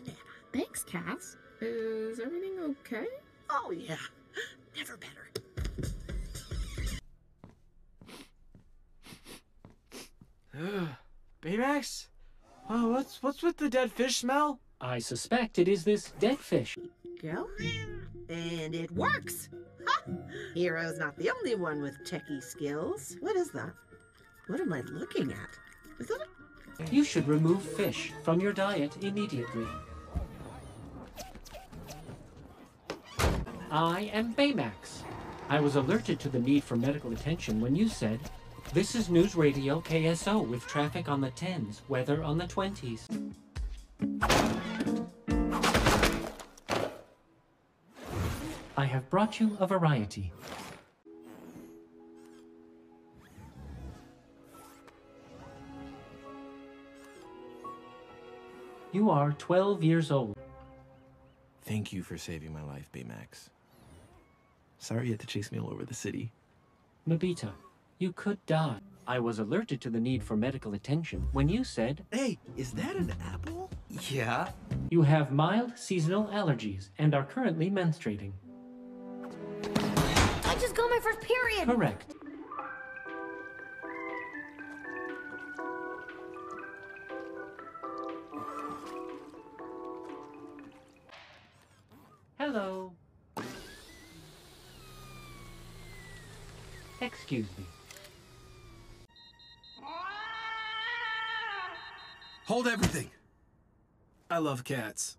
banana. Thanks, Cass. Is everything okay? Oh, yeah. Never better. Baymax? Oh, what's what's with the dead fish smell? I suspect it is this dead fish. Go. And it works. Ha! Hero's not the only one with techie skills. What is that? What am I looking at? Is that a... You should remove fish from your diet immediately. I am Baymax. I was alerted to the need for medical attention when you said, This is News Radio KSO with traffic on the 10s, weather on the 20s. I have brought you a variety. You are 12 years old. Thank you for saving my life, Baymax. Sorry you had to chase me all over the city. Mbita, you could die. I was alerted to the need for medical attention when you said Hey, is that an apple? Yeah. you have mild seasonal allergies and are currently menstruating. I just got my first period. Correct. Hello. Excuse me. Hold everything. I love cats.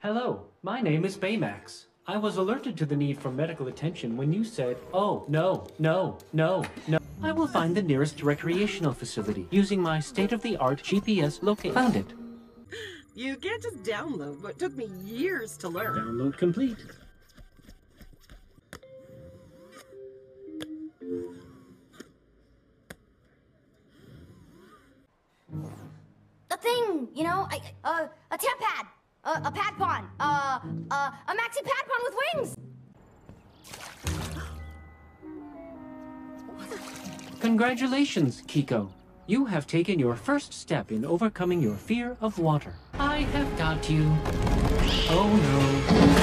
Hello, my name is Baymax. I was alerted to the need for medical attention when you said, oh, no, no, no, no. I will find the nearest recreational facility using my state-of-the-art GPS locator. Found it. You can't just download what took me years to learn. Download complete. Thing, you know, I, uh, a temp pad, uh, a pad pawn, uh, uh, a maxi pad pawn with wings. Congratulations, Kiko. You have taken your first step in overcoming your fear of water. I have got you. Oh no.